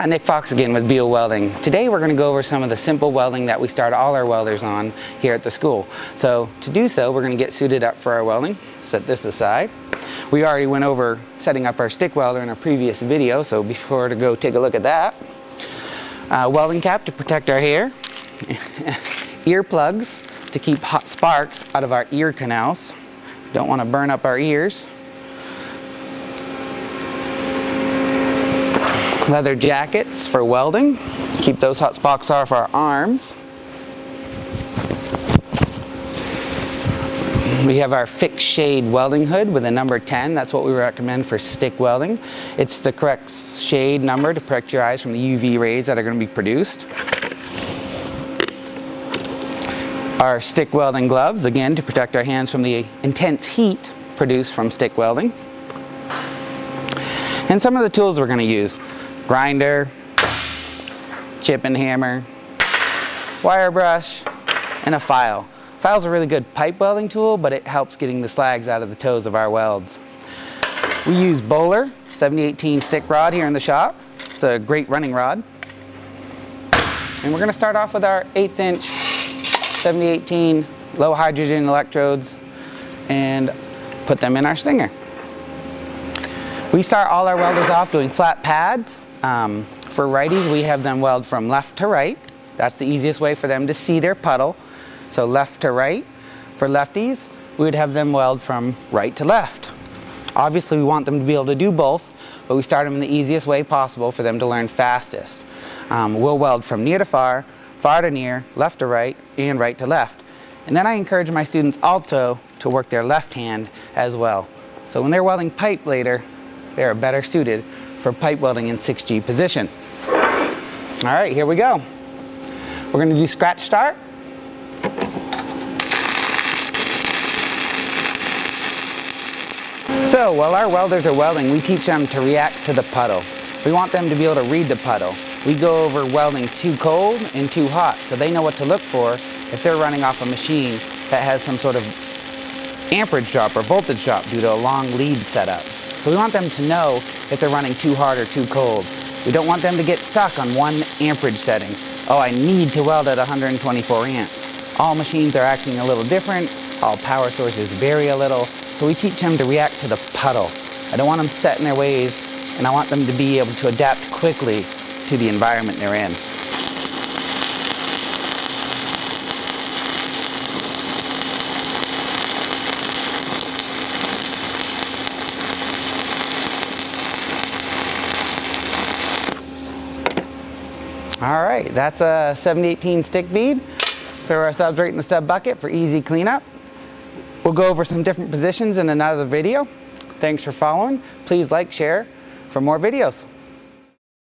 Ah, Nick Fox again with Beal Welding. Today we're going to go over some of the simple welding that we start all our welders on here at the school. So to do so, we're going to get suited up for our welding. Set this aside. We already went over setting up our stick welder in a previous video, so before to go take a look at that. Uh, welding cap to protect our hair. ear plugs to keep hot sparks out of our ear canals. Don't want to burn up our ears. Leather jackets for welding. Keep those hot sparks off our arms. We have our fixed shade welding hood with a number 10. That's what we recommend for stick welding. It's the correct shade number to protect your eyes from the UV rays that are going to be produced. Our stick welding gloves, again, to protect our hands from the intense heat produced from stick welding. And some of the tools we're going to use grinder, chip and hammer, wire brush, and a file. File's a really good pipe welding tool, but it helps getting the slags out of the toes of our welds. We use Bohler 7018 stick rod here in the shop. It's a great running rod. And we're gonna start off with our eighth inch 7018 low hydrogen electrodes and put them in our stinger. We start all our welders off doing flat pads um, for righties, we have them weld from left to right. That's the easiest way for them to see their puddle. So left to right. For lefties, we would have them weld from right to left. Obviously, we want them to be able to do both, but we start them in the easiest way possible for them to learn fastest. Um, we'll weld from near to far, far to near, left to right, and right to left. And then I encourage my students also to work their left hand as well. So when they're welding pipe later, they're better suited for pipe welding in 6G position. All right, here we go. We're gonna do scratch start. So while our welders are welding, we teach them to react to the puddle. We want them to be able to read the puddle. We go over welding too cold and too hot, so they know what to look for if they're running off a machine that has some sort of amperage drop or voltage drop due to a long lead setup. So we want them to know if they're running too hard or too cold. We don't want them to get stuck on one amperage setting. Oh, I need to weld at 124 amps. All machines are acting a little different. All power sources vary a little. So we teach them to react to the puddle. I don't want them set in their ways, and I want them to be able to adapt quickly to the environment they're in. All right, that's a 7018 stick bead. Throw our subs right in the stub bucket for easy cleanup. We'll go over some different positions in another video. Thanks for following. Please like, share for more videos.